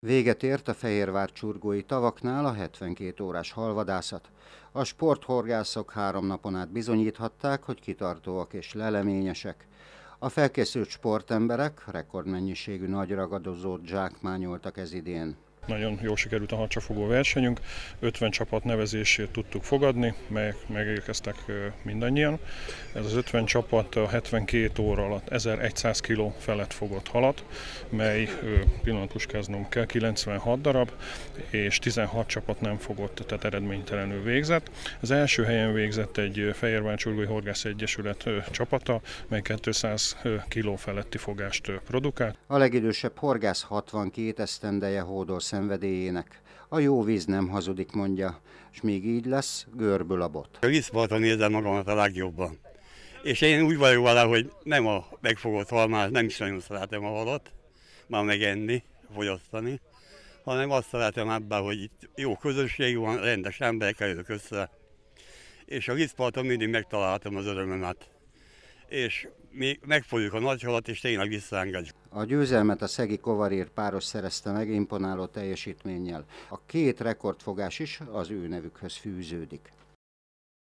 Véget ért a Fehérvár csurgói tavaknál a 72 órás halvadászat. A sporthorgászok három napon át bizonyíthatták, hogy kitartóak és leleményesek. A felkészült sportemberek rekordmennyiségű nagy ragadozót zsákmányoltak ez idén. Nagyon jól sikerült a harcsafogó versenyünk, 50 csapat nevezését tudtuk fogadni, melyek megérkeztek mindannyian. Ez az 50 csapat a 72 óra alatt 1100 kg felett fogott halat, mely pillanatpuskáznom kell 96 darab, és 16 csapat nem fogott, tehát eredménytelenül végzett. Az első helyen végzett egy Fehérvár Csurgói Horgász Egyesület csapata, mely 200 kg feletti fogást produkált. A legidősebb horgász 62 esztendeje hódol szenvedélyének. A jó víz nem hazudik, mondja, és még így lesz, görbül a bot. A vízparton érzem magamat a legjobban. És én úgy vagyok vele, hogy nem a megfogott halmát, nem is nagyon szeretem a halat, már megenni, fogyasztani, hanem azt szeretem ebben, hogy itt jó közösség van, rendes emberek jövök össze. És a vízparton mindig megtaláltam az örömömet és mi megfogjuk a nagy halat, és tényleg visszaengedjük. A győzelmet a Szegi Kovarír páros szerezte meg imponáló teljesítménnyel. A két rekordfogás is az ő nevükhöz fűződik.